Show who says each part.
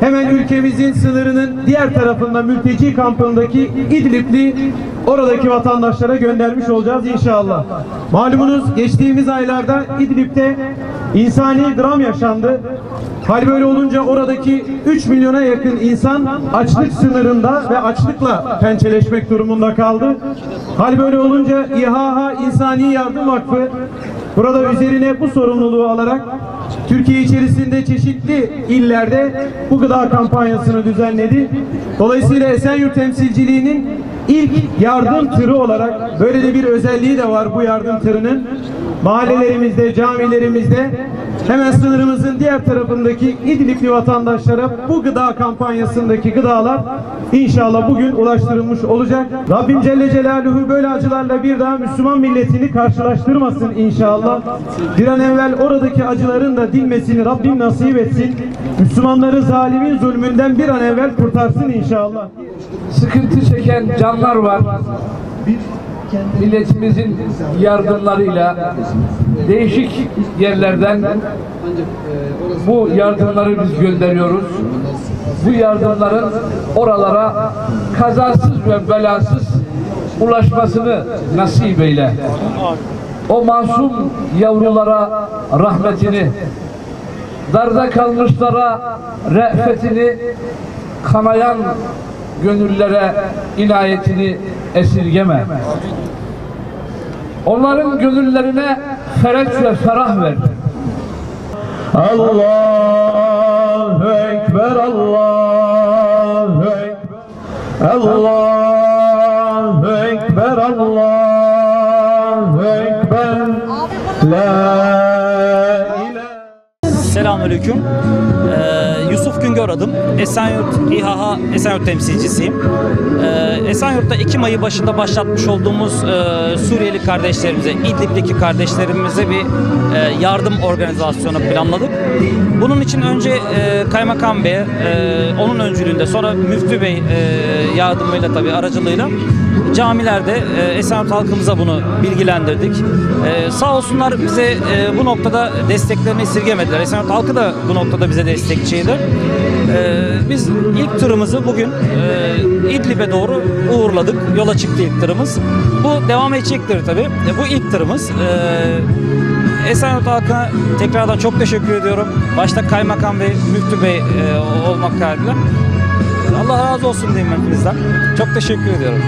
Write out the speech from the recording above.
Speaker 1: Hemen ülkemizin sınırının diğer tarafında mülteci kampındaki İdlib'li oradaki vatandaşlara göndermiş olacağız inşallah. Malumunuz geçtiğimiz aylarda İdlib'de insani dram yaşandı. Hal böyle olunca oradaki 3 milyona yakın insan açlık sınırında ve açlıkla pençeleşmek durumunda kaldı. Hal böyle olunca İHH İnsani Yardım Vakfı burada üzerine bu sorumluluğu alarak Türkiye içerisinde çeşitli illerde bu gıda kampanyasını düzenledi. Dolayısıyla Esenyurt temsilciliğinin ilk yardım tırı olarak böyle de bir özelliği de var bu yardım tırının. Mahallelerimizde, camilerimizde hemen sınırımızın diğer tarafındaki İdlib'li vatandaşlara bu gıda kampanyasındaki gıdalar inşallah bugün ulaştırılmış olacak. Rabbim Celle Celaluhu böyle acılarla bir daha Müslüman milletini karşılaştırmasın inşallah. Bir an evvel oradaki acıların da dinmesini Rabbim nasip etsin. Müslümanları zalimin zulmünden bir an evvel kurtarsın inşallah.
Speaker 2: sıkıntı çeken canlar var. Milletimizin yardımlarıyla değişik yerlerden bu yardımları biz gönderiyoruz. Bu yardımların oralara kazasız ve belasız ulaşmasını nasip eyle. O masum yavrulara rahmetini, darda kalmışlara re'fetini, kanayan gönüllere inayetini esirgeme. Onların gönüllerine fereç ve ferah ver.
Speaker 1: Allahu Ekber, Allahu Ekber, Allahu Ekber, Allahu Ekber, La ilahe
Speaker 3: Selamünaleyküm. Ee, Güngör adım. Esenyurt İHH Esenyurt temsilcisiyim. Ee, Esenyurt'ta Ekim ayı başında başlatmış olduğumuz e, Suriyeli kardeşlerimize, İdlib'deki kardeşlerimize bir e, yardım organizasyonu planladık. Bunun için önce e, Kaymakam Bey, e, onun öncülüğünde sonra Müftü Bey e, yardımıyla tabii aracılığıyla camilerde e, Esenyurt halkımıza bunu bilgilendirdik. E, sağ olsunlar bize e, bu noktada desteklerini esirgemediler. Esenyurt halkı da bu noktada bize destekçiydi. Ee, biz ilk turumuzu bugün e, İdlib'e doğru uğurladık. Yola çıktı ilk turumuz. Bu devam edecektir tabii. E, bu ilk turumuz. E, Esenyurt halkına tekrardan çok teşekkür ediyorum. Başta Kaymakam Bey, Müftü Bey e, olmak kaydıyla. Allah razı olsun diyeyim hepinizden. Çok teşekkür ediyorum.